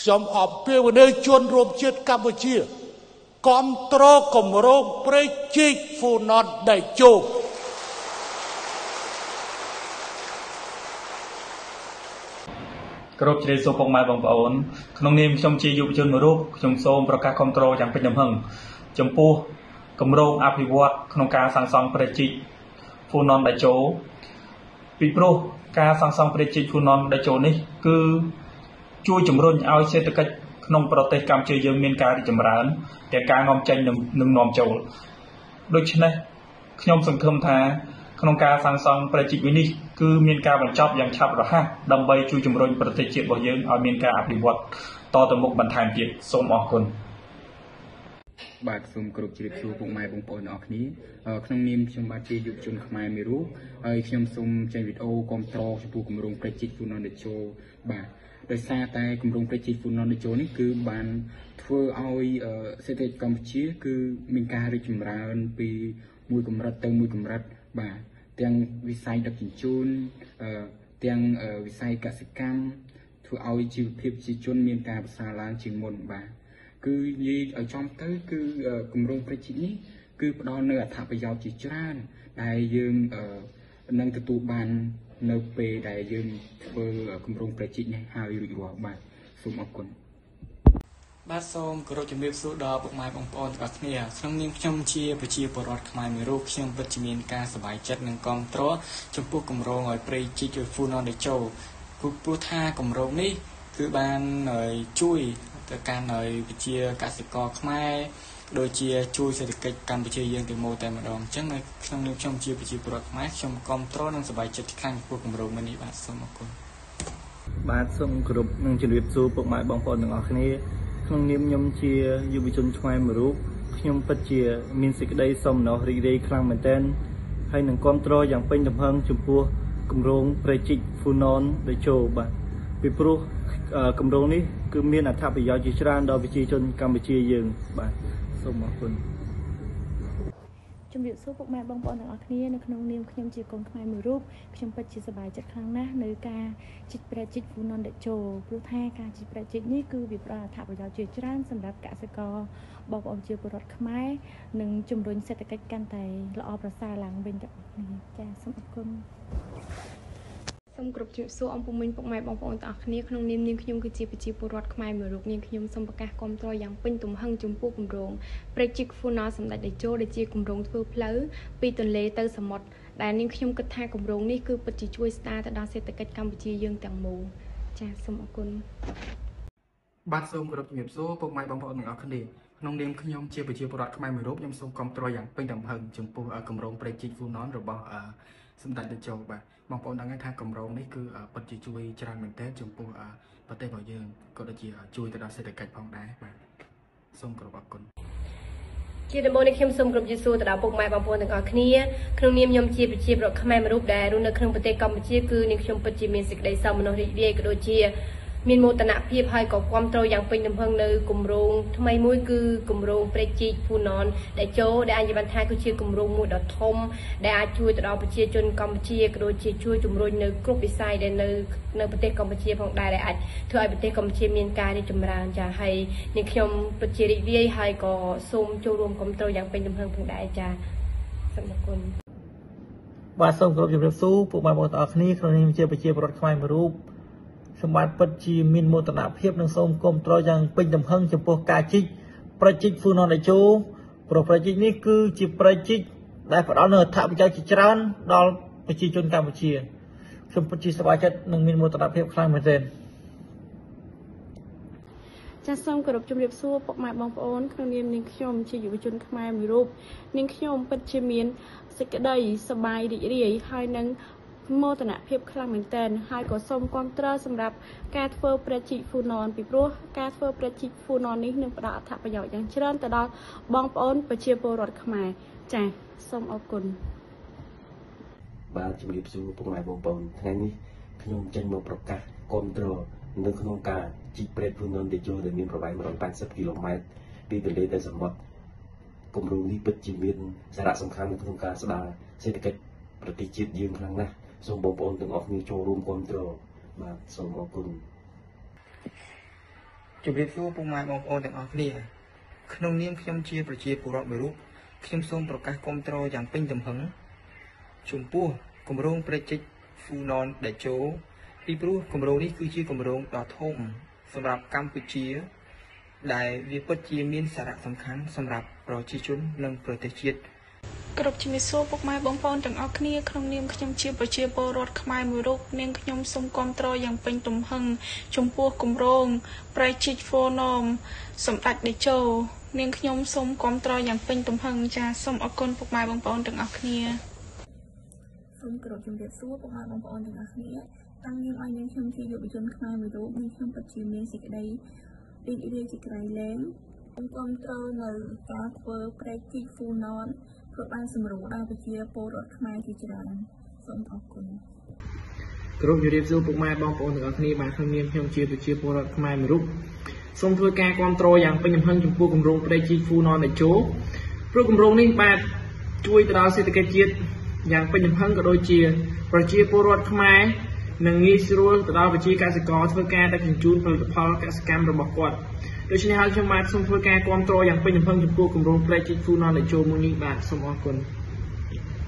ខ្ញុំអបពាវនាវជនរួមជាតិកម្ពុជាគាំទ្រគម្រោងព្រែកជីកហ្វូណនដៃជោគគោរពជ្រាបសួរពុកម៉ែបងប្អូនក្នុងនាមខ្ញុំជាយុវជនមួយរូបខ្ញុំសូមប្រកាសគ្រប់គ្រងយ៉ាងពេញទំហឹងចំពោះគម្រោងអភិវឌ្ឍក្នុងការសាងសង់ព្រះជីកហ្វូណនដាជោពីព្រោះការសាងសង់ព្រះជីកហ្វូណនដាជោនេះគឺ ជួយជំរុញឲ្យសេដ្ឋកិច្ចក្នុងប្រទេសកម្ពុជាយើងមានការរីកចម្រើនទាំងការនាំចេញនិងនាំចូលដូច្នេះខ្ញុំសង្ឃឹមថាក្នុងការសាងសង់ប្រជិកវិនេះគឺមានការបញ្ចប់យ៉ាងឆាប់រហ័សដើម្បីជួយជំរុញប្រទេសជាតិរបស់យើងឲ្យមានការអភិវឌ្ឍតទៅមុខបន្ថែមទៀតសូមអរគុណបាទសូមគោរពជ្រាបសួរពុកម៉ែបងប្អូនទាំងអស់គ្នាក្នុងនាមខ្ញុំបាទជាយុវជនខ្មែរមួយរូបហើយខ្ញុំសូមចេញវីដេអូគាំទ្រចំពោះគម្រោងប្រជិកហ្វូណនតេជោបាទ ដោយសារតែគម្រោងប្រជិកហ្វូណនតេជោនេះគឺបានធ្វើឲ្យសេដ្ឋកិច្ចកម្ពុជា គឺមានការរីកចម្រើន ពីមួយកម្រិតទៅមួយកម្រិតបាទទាំងវិស័យដឹកជញ្ជូនទាំងវិស័យកសិកម្មធ្វើឲ្យជីវភាពប្រជាជន មានការប្រសើរឡើងជាងមុនបាទគឺនិយាយឲ្យចំទៅ គឺគម្រោងប្រជានេះគឺផ្ដល់នៅអត្ថប្រយោជន៍ជាច្រើន ដែលយើងនឹងទទួលបាន នៅពេលដែលយើងធ្វើគម្រោងប្រជានេះហើយរួចរាល់បាទសូមអរគុណបាទសូមគោរពជំរាបសួរដល់ពុកម៉ែបងប្អូនទាំងអស់គ្នាក្នុងនាមខ្ញុំជាប្រជាពលរដ្ឋខ្មែរមួយរូបខ្ញុំពិតជាមានការសប្បាយចិត្តនិងគាំទ្រចំពោះគម្រោងឲ្យព្រៃជីកហ្វូណនដេជោព្រោះថាគម្រោងនេះគឺបានជួយ ទៅកាន់ឲ្យប្រជាកសិករខ្មែរដូចជាជួយសេដ្ឋកិច្ចកម្ពុជាយើងទៅមកតែម្ដងអញ្ចឹងនៅក្នុងនាមខ្ញុំជាប្រជាពលរដ្ឋខ្មែរខ្ញុំគាំទ្រនិងសប្បាយចិត្តខ្លាំងចំពោះគម្រោងនេះបាទសូមអរគុណបាទសូមគោរពនិងជម្រាបសួរពុកម៉ែបងប្អូនទាំងអស់គ្នាក្នុងនាមខ្ញុំជាយុវជនខ្មែរមួយរូបខ្ញុំពិតជាមានសេចក្តីសោមនស្សរីករាយខ្លាំងមែនទែនហើយនឹងគ្រប់គ្រងយ៉ាងពេញទំហឹងចំពោះគម្រោងប្រជិកហ្វូណនដេជោបាទ ពីព្រោះគម្រោងនេះគឺមានអត្ថប្រយោជន៍ជាច្រើនដល់ប្រជាជនកម្ពុជាយើងបាទសូមអរគុណជំរាបសួរពុកម៉ែបងប្អូនទាំងអស់គ្នានៅក្នុងនាមខ្ញុំជាកូនខ្មែរមួយរូបខ្ញុំពិតជាសប្បាយចិត្តខ្លាំងណាស់នៅការជីកប្រជិកហ្វូណនដេជោព្រោះថាការជីកប្រជិកនេះគឺវាផ្ដល់អត្ថប្រយោជន៍ជាច្រើនសម្រាប់កសិករបងប្អូនជាពលរដ្ឋខ្មែរនិងជំរុញសេដ្ឋកិច្ចកាន់តែល្អប្រសើរឡើងវិញទាំងអស់គ្នាចា៎សូមអរគុណ សូមគ្រប់ជម្រាបសួរអំពុំមិញពុកម៉ែបងប្អូនទាំងអស់គ្នាក្នុងនាមនាងខ្ញុំគឺជាប្រជាពលរដ្ឋខ្មែរមួយរូបនាងខ្ញុំសូមប្រកាសគាំទ្រយ៉ាងពេញទំហឹងចំពោះគម្រោង Project Funnel សម្ដេចតេជោដែលជាគម្រោងធ្វើផ្លូវពីទន្លេទៅសមុទ្រដែលនាងខ្ញុំគិតថាគម្រោងនេះគឺពិតជាជួយស្ដារទៅដល់សេដ្ឋកិច្ចកម្ពុជាយើងទាំងមូលចាសសូមអរគុណបាទសូមគោរពជំរាបសួរពុកម៉ែបងប្អូនទាំងអស់គ្នាក្នុងនាមខ្ញុំជាប្រជាពលរដ្ឋខ្មែរមួយរូបខ្ញុំសូមគាំទ្រយ៉ាងពេញទំហឹងចំពោះគម្រោង Project Funnel របស់សម្ដេចតេជោបាទ បងប្អូនដឹងហើយថាកម្រងនេះគឺពិតជាជួយច្រើនមែនទែនចំពោះប្រទេសរបស់យើងក៏ដូចជាជួយទៅដល់សេដ្ឋកិច្ចផងដែរបាទសូមគោរពអរគុណជាដំបូងនេះខ្ញុំសូមគោរពជម្រាបសួរទៅដល់ពុកម៉ែបងប្អូនទាំងអស់គ្នាក្នុងនាមខ្ញុំជាប្រជាពលរដ្ឋខ្មែរមួយរូបដែលរស់នៅក្នុងប្រទេសកម្ពុជាគឺនាងខ្ញុំពិតជាមានសេចក្តីសោមនស្សរីករាយក៏ដូចជា មានមោទនភាពហើយក៏គ្រប់គ្រងយ៉ាងពេញទំហឹងនៅគម្រោងថ្មីមួយគឺគម្រោងព្រែកជីកភូណនដែលចូលដែលអាចនិយាយបានថាគឺជាគម្រោងមួយដ៏ធំដែលអាចជួយទៅដល់ប្រជាជនកម្ពុជាក៏ដូចជាជួយជំរុញនៅគ្រប់វិស័យដែលនៅនៅប្រទេសកម្ពុជាផងដែរដែលអាចធ្វើឲ្យប្រទេសកម្ពុជាមានការរីកចម្រើនចាហើយនាងខ្ញុំពិតជារីករាយហើយក៏សូមចូលរួមគ្រប់គ្រងយ៉ាងពេញទំហឹងផងដែរចាសូមអរគុណបាទសូមគោរពជម្រាបសួរពួកបងប្អូនទាំងអស់គ្នាក្នុងនាមជាប្រជាពលរដ្ឋខ្មែរមួយរូប សម្បត្តិពិតជាមានមោទនភាពនិងសូមគាំទ្រយ៉ាងពេញទំហឹងចំពោះការជីកប្រជិកហ្វូណនដេជោព្រោះប្រជិកនេះគឺជាប្រជិកដែលផ្ដល់នូវអត្ថប្រយោជន៍ជាច្រើនដល់ប្រជាជនកម្ពុជាខ្ញុំពិតជាសប្បាយចិត្តនិងមានមោទនភាពខ្លាំងមែនទែនចាសសូមគោរពជំរាបសួរពុកម៉ែបងប្អូនក្នុងនាមនាងខ្ញុំជាយុវជនខ្មែរមួយរូបនាងខ្ញុំពិតជាមានសេចក្តីសប្បាយរីករាយហើយនឹង មោទនភាពខ្លាំងមែនទែនហើយក៏សូមគាំទ្រសម្រាប់ការធ្វើព្រះជីកហ្វូណនពីព្រោះការធ្វើព្រះជីកហ្វូណននេះនឹងផ្ដល់អត្ថប្រយោជន៍យ៉ាងច្រើនទៅដល់បងប្អូនប្រជាពលរដ្ឋខ្មែរចា៎សូមអរគុណបាទជំរាបសួរពុកម៉ែបងប្អូនថ្ងៃនេះខ្ញុំចេញមកប្រកាសគាំទ្រនៅក្នុងការជីកព្រែកភូននតេជោដែលមានប្រវែង180គីឡូម៉ែត្រពីទន្លេទៅសមុទ្រគម្រោងនេះពិតជាមានសារៈសំខាន់នៅក្នុងការស្ដារសេដ្ឋកិច្ចប្រទេសជាតិយើងខ្លាំងណាស់ សូមបងប្អូនទាំងអស់គ្នាចូលរួមគ្រប់គ្រងបាទសូមអរគុណជម្រាបសួរពុកម៉ែបងប្អូនទាំងអស់គ្នាក្នុងនាមខ្ញុំជាប្រជាពលរដ្ឋមួយរូបខ្ញុំសូមប្រកាសគាំទ្រយ៉ាងពេញទំហឹងចំពោះគម្រោងប្រជិក Funon Dacho ពីព្រោះគម្រោងនេះគឺជាគម្រោងដ៏ធំសម្រាប់កម្ពុជា ដែលវាពិតជាមានសារៈសំខាន់សម្រាប់ប្រជាជននិងប្រទេសជាតិ គ្រប់ជំរាបសួរពុកម៉ែបងប្អូនទាំងអស់គ្នាក្នុងនាមខ្ញុំជាប្រជាពលរដ្ឋខ្មែរមួយរូបនាងខ្ញុំសូមគាំទ្រយ៉ាងពេញទំហឹងចំពោះគម្រោងប្រៃជីកហ្វូណមសម្ដេចតេជោនាងខ្ញុំសូមគាំទ្រយ៉ាងពេញទំហឹងចាសូមអរគុណពុកម៉ែបងប្អូនទាំងអស់គ្នាសូមគោរពជំរាបសួរពុកម៉ែបងប្អូនទាំងអស់គ្នាតាំងនាងឲ្យនាងខ្ញុំជាយុវជនខ្មែរមួយរូបនាងខ្ញុំពិតជាមានសេចក្តីរីករាយជាក្រៃលែងខ្ញុំគ្រប់គ្រងនៅការធ្វើប្រេ កជីកហ្វូណនព្រោះបានសម្រួលដល់ប្រជាពលរដ្ឋខ្មែរជាច្រើនសូមអរគុណគ្រប់ជម្រាបសួរពុកម៉ែបងប្អូនទាំងអស់គ្នាបាទខ្ញុំនាងខ្ញុំជាប្រជាពលរដ្ឋខ្មែរមួយរូបសូមធ្វើការគ្រប់គ្រងយ៉ាងពេញទំហឹងចំពោះគម្រោងប្រេកជីកហ្វូណនតេជោព្រោះគម្រោងនេះបាទជួយទៅដល់សេដ្ឋកិច្ចជាតិយ៉ាងពេញទំហឹងក៏ដូចជា ប្រជាពលរដ្ឋខ្មែរនិងងាយស្រួលទៅដល់ប្រជាកសិករធ្វើការដឹកជញ្ជូនផលិតផលកសិកម្មរបស់គាត់ ដូច្នេះហើយខ្ញុំបាទសូមធ្វើការគ្រប់គ្រងយ៉ាងពេញទំហឹងចំពោះគម្រោង Project Food Knowledge មួយនេះបាទសូមអរគុណ